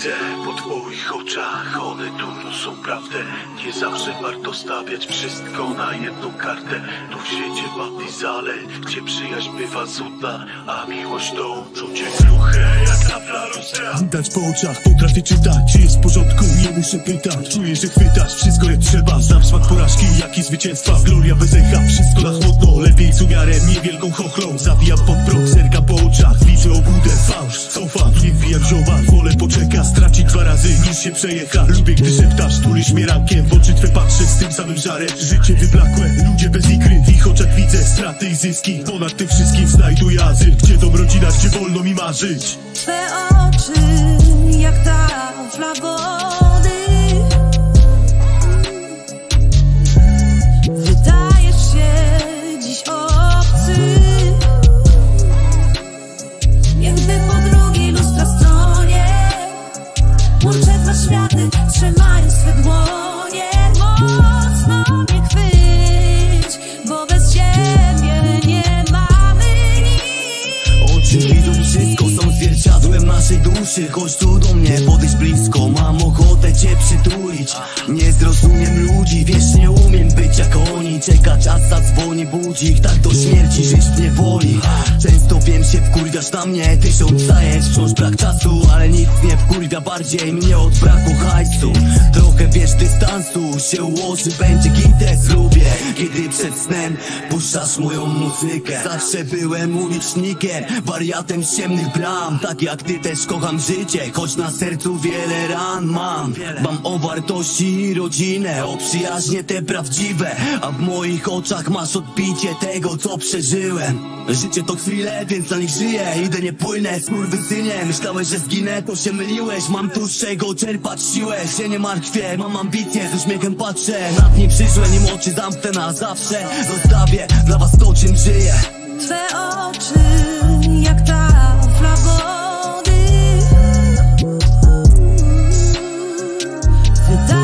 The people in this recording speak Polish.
widzę po twoich oczach. One tu są prawdę. Nie zawsze warto stawiać wszystko na jedną kartę. Tu w świecie batizale Gdzie przyjaźń bywa zudna A miłość to uczucie kruche Jak tafla lustra Widać po oczach, potrafię czytać. Czy jest w porządku, nie muszę pytać. Czuję, że chwytasz. Wszystko jak trzeba. Znam smak porażki, jak i zwycięstwa. Gloria bez echa, wszystko na chłodno Lepiej z umiarem, niewielką chochlą. Zabijam pod zerkam po oczach. Widzę obłudę, się przejecha. Lubię, gdy szeptasz, tulisz mnie rankiem W oczy twe patrzę z tym samym żarem. Życie wyblakłe, ludzie bez ikry. W ich oczach widzę straty i zyski. Ponad tym wszystkim znajduję azyl. Gdzie dom rodzina, gdzie wolno mi marzyć? Twe oczy jak tafla wody naszej duszy Chodź tu do mnie, podejdź blisko Mam ochotę cię przytulić. Nie zrozumiem ludzi, wiesz nie umiem być jak oni. Czekać aż zadzwoni budzik Tak do śmierci żyć w niewoli Często wiem wkurwiasz na mnie Tysiąc zajęć, wciąż brak czasu Ale nic nie wkurwia bardziej mnie od braku hajsu. Trochę wiesz dystansu się ułoży Będzie gites lubię. Kiedy przed snem puszczasz moją muzykę Zawsze byłem ulicznikiem Wariatem z ciemnych bram. Tak jak ty też kocham życie Choć na sercu wiele ran mam. Mam o wartości i rodzinę O przyjaźnie te prawdziwe A w moich oczach masz odbicie tego co przeżyłem. Życie to chwile, więc na nich żyję idę nie płynę, skurwysynie. Myślałeś, że zginę, to się myliłeś. Mam tu z czego czerpać siłę. Się nie martwię, mam ambicje, z uśmiechem patrzę. Na dni przyszłe, nim oczy zamknę na zawsze. Zostawię dla was to, czym żyję. Twe oczy, jak ta wody. Wydaje